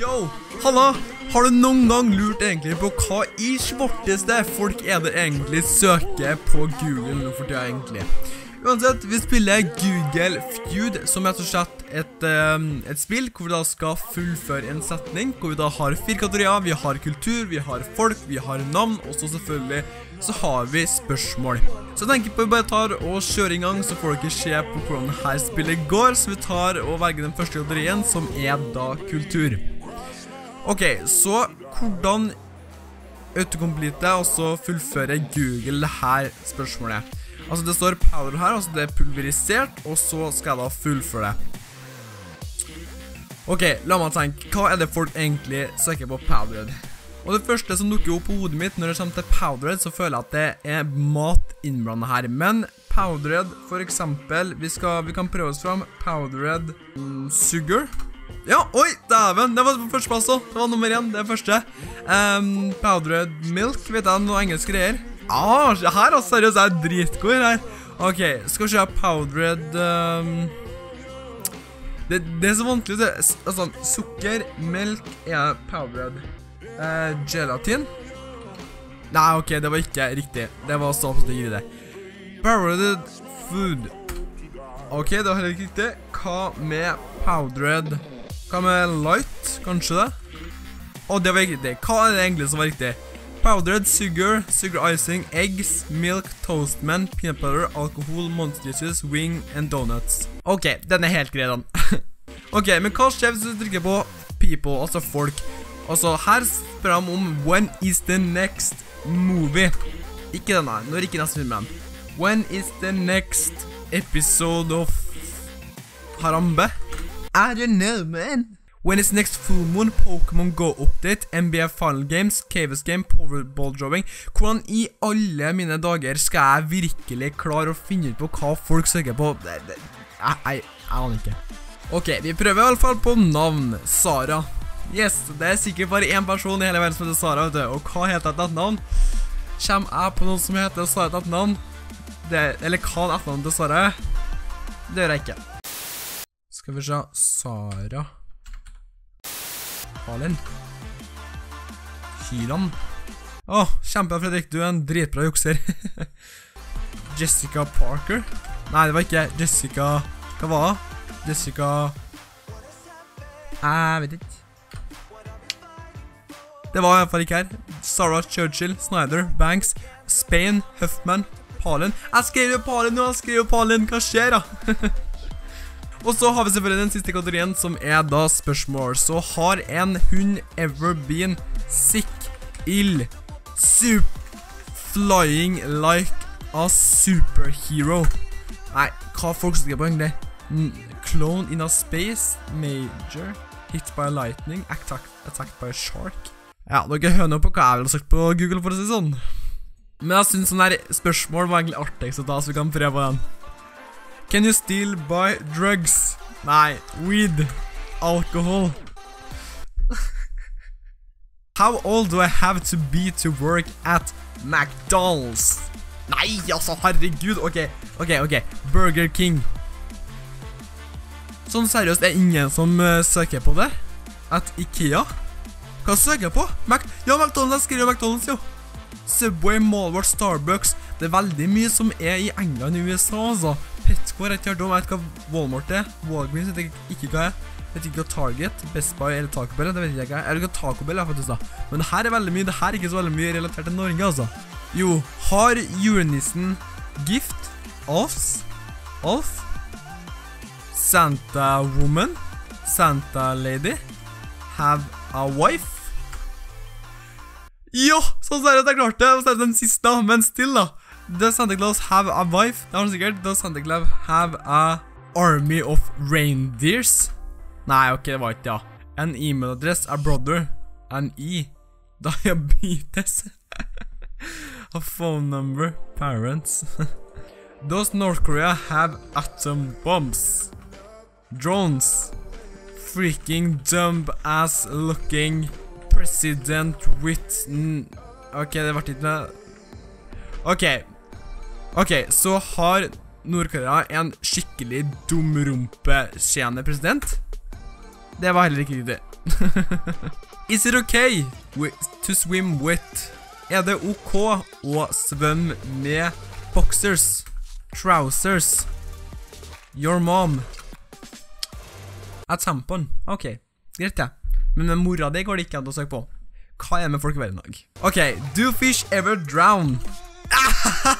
Yo, halla! Har du noen gang lurt egentlig på hva i svarteste folk er det egentlig søker på Google nå for tida egentlig? Uansett, vi spiller Google Feud, som er rett og slett et, um, et spill hvor vi da skal fullføre en setning, hvor vi da har fire kategorier. Vi har kultur, vi har folk, vi har navn, og så selvfølgelig så har vi spørsmål. Så jeg tenker på at vi bare tar og kjører i gang, så får dere se på hvordan dette spillet går. Så vi tar og velger den første kategorien, som er da kultur. Ok, så hvordan autocomplete så fullføre Google det her spørsmålet? Altså det står powder her, altså det er pulverisert, og så skal jeg da fullføre det. Ok, la meg tenke, hva er det folk egentlig søker på powdered? Og det første som dukker opp på hodet mitt når det kommer til powdered, så føler jeg at det er mat innblandet her. Men powdered, for eksempel, vi, skal, vi kan prøve oss fram powdered mm, sugar. Ja, oi, dæven, det var på første plass også. Det var nummer én, det første. Um, powdered milk, vet jeg, noe engelsk greier. Ah, her altså, seriøst, jeg er dritgod her. Ok, skal vi se. Powdered um, det, det, er så vanskelig. Det, Altså, sukker, melk er powdered uh, Gelatin. Nei, ok, det var ikke riktig. Det var så absolutt ikke det. Powdered food. Ok, det var heller ikke riktig. Hva med powdered Hva med light, kanskje det? Å, det var riktig Hva er det egentlig som var riktig? Powdered sugar, sugar icing, eggs, milk, toastman, peanut butter, alkohol, monster juices, wing and donuts. Ok, den er helt grei, den. ok, men hva skjer hvis du trykker på people, altså folk? Altså, her spør han om when is the next movie? Ikke denne, nå er ikke neste filmen. When is the next episode of Harambe? I don't know, man. When is next full moon, Pokemon Go update, NBA Final Games, Caves Game, Powerball Drawing Hvordan i alle mine dager skal jeg virkelig klare å finne ut på hva folk søker på? Jeg, jeg, aner ikke. Ok, vi prøver i alle fall på navn. Sara. Yes, det er sikkert bare én person i hele verden som heter Sara, vet du. Og hva heter et navn? Kommer jeg på noen som heter Sara et? Det, eller hva etternavnet til Sara? Det gjør jeg ikke. Skal vi se Sara Harlen. Hyland. Å, oh, kjempebra, Fredrik. Du er en dritbra jukser. Jessica Parker? Nei, det var ikke Jessica Hva var det? Jessica Jeg vet ikke. Det var i hvert fall ikke her. Sarah Churchill, Snyder, Banks, Spain, Huffman, Palin. Jeg skriver jo Palin nå, jeg skriver Palin. Hva skjer, da? Og så har vi selvfølgelig den siste kategorien, som er da spørsmål. Så har en hund ever been sick, ill, soup, flying like a superhero? Nei, hva folk skal på egentlig? Clone in a space, major, hit by lightning, attack, attacked by a shark. Ja, dere hører nå på hva jeg ville sagt på Google, for å si sånn. Men jeg synes sånne spørsmål var egentlig artig, så da så vi kan prøve på den. Can you still buy drugs? Nei, weed. Alkohol. How old do I have to be to work at McDonald's? Nei, altså, herregud. Ok, ok, ok. Burger King. Sånn seriøst, er ingen som uh, søker på det? At Ikea? Hva søker jeg på? Mac ja, McDonald's. Jeg skriver McDonald's, jo. Subway, Malwart, Starbucks. Det er veldig mye som er i England og USA, altså. Petco jeg om. Jeg vet hva Walmart er. Walgreens vet jeg ikke hva er. Jeg vet ikke hva Target, Best Buy eller Taco Bell det vet jeg ikke. Jeg ikke hva Taco Bell er faktisk da. Men det her er veldig mye. Det her er ikke så veldig mye relatert til Norge, altså. Jo, har julenissen gift? Alfs? Alf? Santa woman? Santa lady? Have a wife? Ja, sånn seriøst, jeg klarte det. Og den siste, men still da. Does Santa Claus have a wife? Det har han sikkert. Does Santa Claus have a army of reindeers? Nei, ok, det var ikke ja. En e-mailadress a brother, an e, diabetes, a phone number, parents. Does North Korea have atom bombs? Drones. Freaking dumb ass looking president with... Ok, det ble ikke med... Ok, Ok, så har Nord-Korea en skikkelig dumrumpeseende president. Det var heller ikke riktig. Is it okay to swim with? Er det ok å svømme med boxers, trousers, your mom? A tampon. Ok, greit det. Men med mora di går det ikke an å søke på. Hva er det med folk i verden i dag? Ok, do fish ever drown?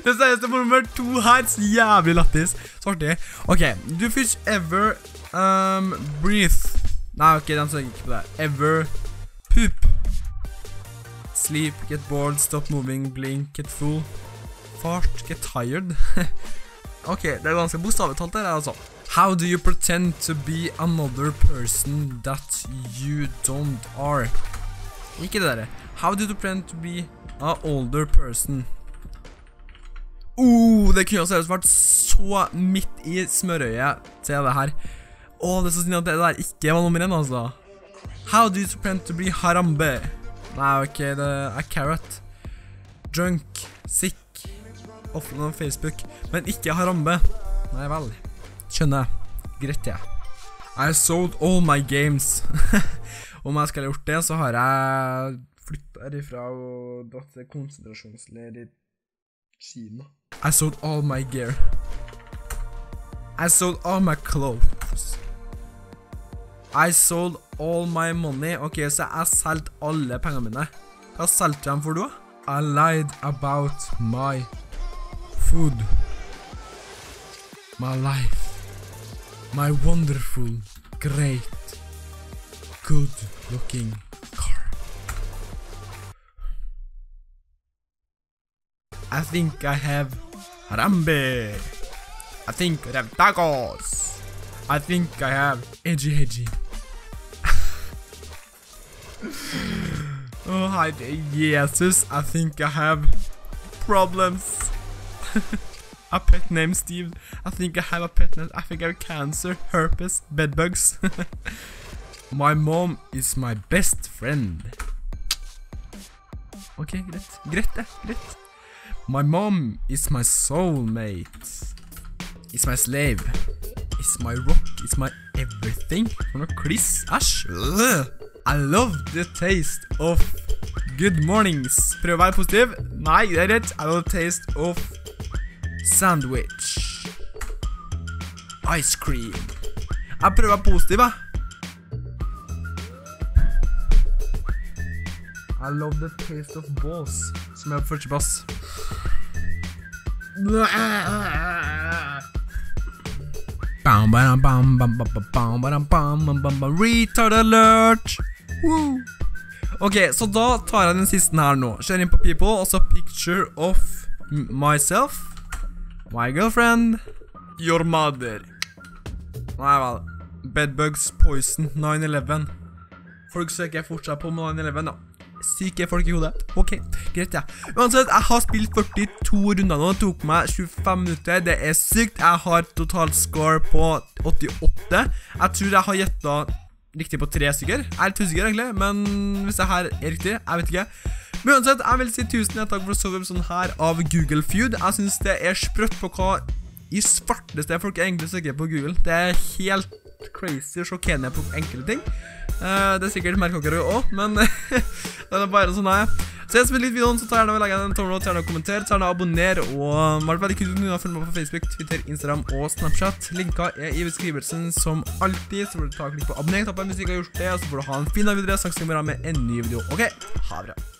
Det seriøste på nummer to her, så jævlig lattis. Så artig. Ok, do fish ever um, breathe? Nei, ok, den søker ikke på det. Ever poop? Sleep, get bored, stop moving, blink, get full. Fart, get tired. ok, det er ganske bokstavelig her, altså. How do you pretend to be another person that you don't are? Ikke det derre. How do you pretend to be a older person? Oh, det kunne seriøst vært så midt i smørøyet til det her. Å, det er så synd at det der ikke var nummer én, altså. How do you pretend to be harambe? Nei, ok, det er carrot. Drunk, sick, offline på Facebook, men ikke harambe. Nei vel. Skjønner. Greit, jeg. I sold all my games. Om jeg skulle gjort det, så har jeg flytta herifra og dratt til konsentrasjonsleir i Kina. I sold all my gear. I sold all my clothes. I sold all my money. Ok, så jeg solgte alle pengene mine. Hva solgte dem for, da? I lied about my food. My life. My wonderful, great, good looking I think I have harambe. I think I have tacos. I think I have edgy edgy. oh, hi, Jesus. I think I have problems. a pet name Steve. I think I have a pet name. I think I have cancer, herpes, bedbugs. my mom is my best friend. Ok, greit. Greit, det. Greit. My mom is my soulmate. It's my slave. It's my rock. It's my everything. For noe kliss. Æsj. I love the taste of good mornings. Prøv å være positiv. Nei, det er rett. I love the taste of Sandwich. Ice cream. Jeg prøver å være positiv, jeg. I love the taste of balls, som er på førsteplass. Retard alert! Woo! Ok, så da tar jeg den siste her nå. Kjør inn på People, og så picture of myself. My girlfriend. Your mother. Nei vel. Bedbugs Poison 9-11. Folk søker fortsatt på 9-11, da. Syke folk i hodet. Ok, greit, ja. Uansett, jeg har spilt 42 runder nå. Det tok meg 25 minutter. Det er sykt. Jeg har totalscore på 88. Jeg tror jeg har gjetta riktig på tre stykker. Jeg er litt usikker, egentlig, men hvis det her er riktig, jeg vet ikke. Men uansett, jeg vil si tusen takk for å så sånn her av Google Feud. Jeg synes det er sprøtt på hva i svarteste folk egentlig søker på Google. Det er helt crazy og sjokkerende på enkelte ting. Uh, det er sikkert merker dere òg, men det er bare sånn her. Så jeg litt videoen, så ta gjerne og legger en tommel opp, gjerne kommenter, gjerne abonner, og det veldig kult å følge meg på Facebook, Twitter, Instagram og Snapchat. Linka er i beskrivelsen som alltid, så får du ta og klikke på abonner, ta hvis du ikke har gjort det, og så får du ha en fin dag videre, snakkes vi med en ny video. Ok, ha det bra.